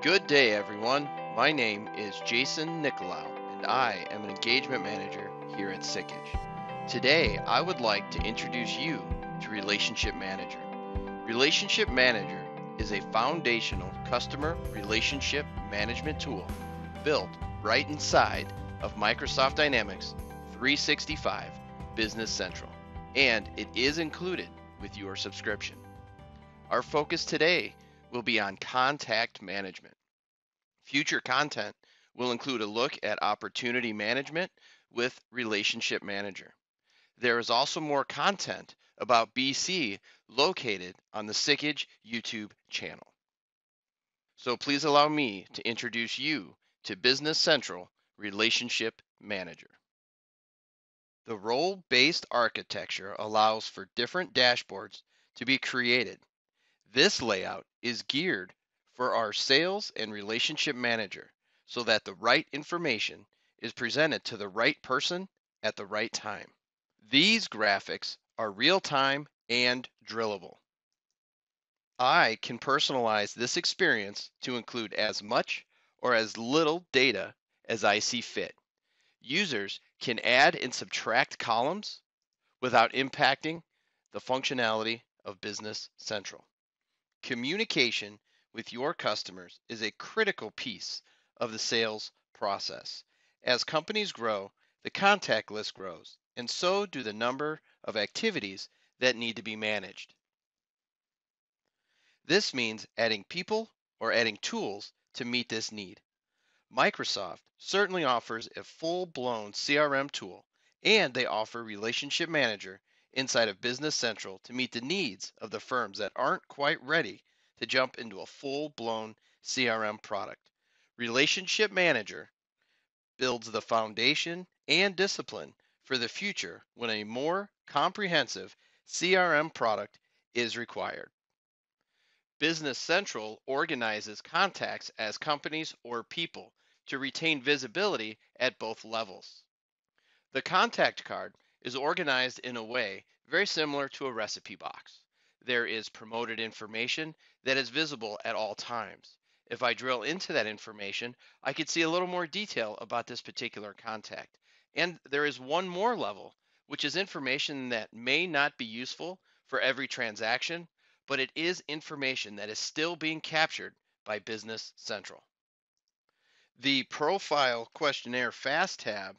Good day, everyone. My name is Jason Nicolau, and I am an engagement manager here at Sikich. Today, I would like to introduce you to Relationship Manager. Relationship Manager is a foundational customer relationship management tool built right inside of Microsoft Dynamics 365 Business Central, and it is included with your subscription. Our focus today will be on contact management. Future content will include a look at opportunity management with Relationship Manager. There is also more content about BC located on the Sikich YouTube channel. So please allow me to introduce you to Business Central Relationship Manager. The role-based architecture allows for different dashboards to be created. This layout is geared for our sales and relationship manager so that the right information is presented to the right person at the right time. These graphics are real-time and drillable. I can personalize this experience to include as much or as little data as I see fit. Users can add and subtract columns without impacting the functionality of Business Central. Communication with your customers is a critical piece of the sales process. As companies grow, the contact list grows, and so do the number of activities that need to be managed. This means adding people or adding tools to meet this need. Microsoft certainly offers a full blown CRM tool, and they offer Relationship Manager inside of Business Central to meet the needs of the firms that aren't quite ready to jump into a full blown CRM product. Relationship Manager builds the foundation and discipline for the future when a more comprehensive CRM product is required. Business Central organizes contacts as companies or people to retain visibility at both levels. The contact card is organized in a way very similar to a recipe box. There is promoted information that is visible at all times. If I drill into that information, I could see a little more detail about this particular contact. And there is one more level, which is information that may not be useful for every transaction, but it is information that is still being captured by Business Central. The Profile Questionnaire Fast tab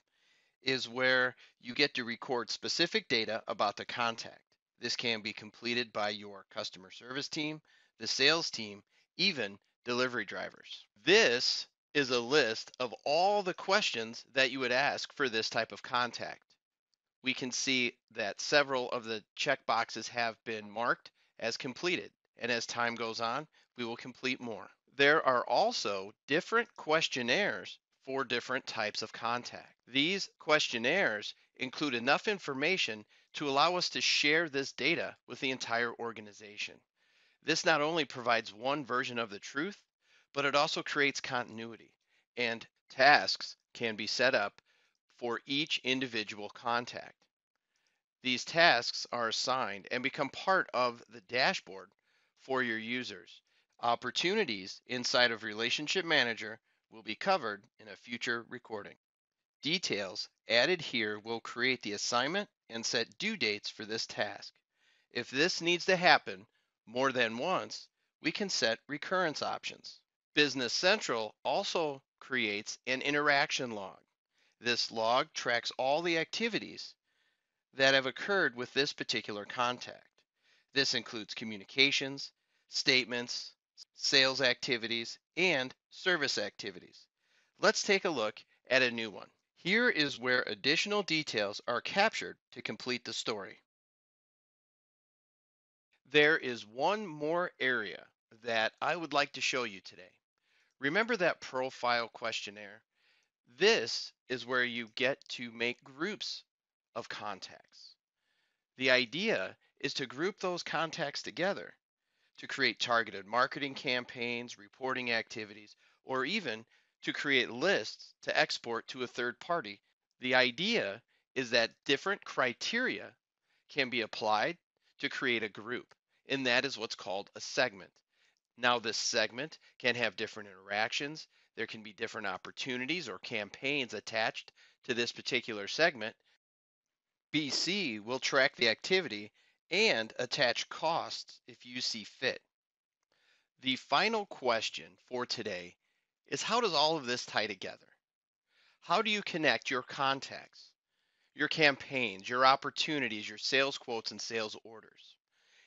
is where you get to record specific data about the contact. This can be completed by your customer service team, the sales team, even delivery drivers. This is a list of all the questions that you would ask for this type of contact. We can see that several of the checkboxes have been marked as completed. And as time goes on, we will complete more. There are also different questionnaires for different types of contact. These questionnaires include enough information to allow us to share this data with the entire organization. This not only provides one version of the truth, but it also creates continuity and tasks can be set up for each individual contact. These tasks are assigned and become part of the dashboard for your users. Opportunities inside of Relationship Manager will be covered in a future recording. Details added here will create the assignment and set due dates for this task. If this needs to happen more than once, we can set recurrence options. Business Central also creates an interaction log. This log tracks all the activities that have occurred with this particular contact. This includes communications, statements, sales activities, and service activities. Let's take a look at a new one. Here is where additional details are captured to complete the story. There is one more area that I would like to show you today. Remember that profile questionnaire? This is where you get to make groups of contacts. The idea is to group those contacts together to create targeted marketing campaigns, reporting activities, or even to create lists to export to a third party. The idea is that different criteria can be applied to create a group, and that is what's called a segment. Now, this segment can have different interactions. There can be different opportunities or campaigns attached to this particular segment. BC will track the activity and attach costs if you see fit. The final question for today is how does all of this tie together? How do you connect your contacts, your campaigns, your opportunities, your sales quotes, and sales orders?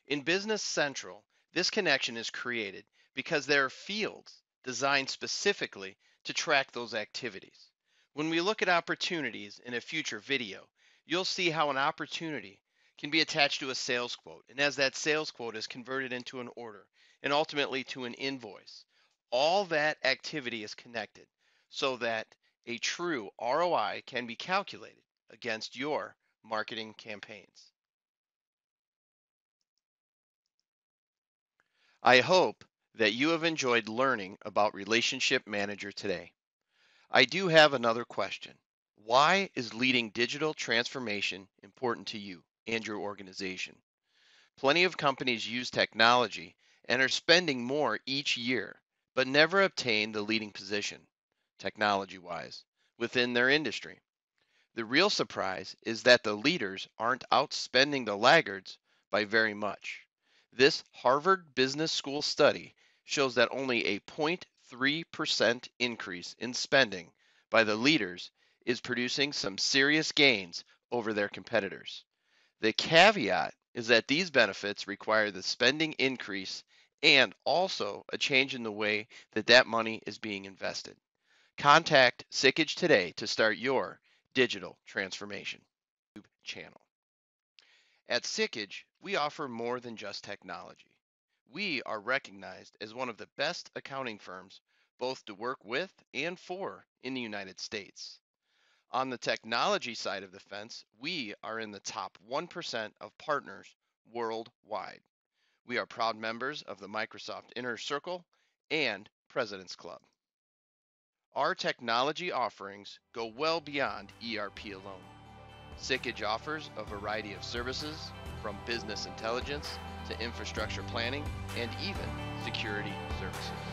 In Business Central, this connection is created because there are fields designed specifically to track those activities. When we look at opportunities in a future video, you'll see how an opportunity can be attached to a sales quote. And as that sales quote is converted into an order and ultimately to an invoice, all that activity is connected so that a true ROI can be calculated against your marketing campaigns. I hope that you have enjoyed learning about Relationship Manager today. I do have another question. Why is leading digital transformation important to you and your organization? Plenty of companies use technology and are spending more each year, but never obtain the leading position, technology wise, within their industry. The real surprise is that the leaders aren't outspending the laggards by very much. This Harvard Business School study shows that only a 0.3% increase in spending by the leaders is producing some serious gains over their competitors. The caveat is that these benefits require the spending increase and also a change in the way that that money is being invested. Contact Sikich today to start your digital transformation channel. At Sikich, we offer more than just technology. We are recognized as one of the best accounting firms both to work with and for in the United States. On the technology side of the fence, we are in the top 1% of partners worldwide. We are proud members of the Microsoft Inner Circle and President's Club. Our technology offerings go well beyond ERP alone. Sikich offers a variety of services from business intelligence to infrastructure planning and even security services.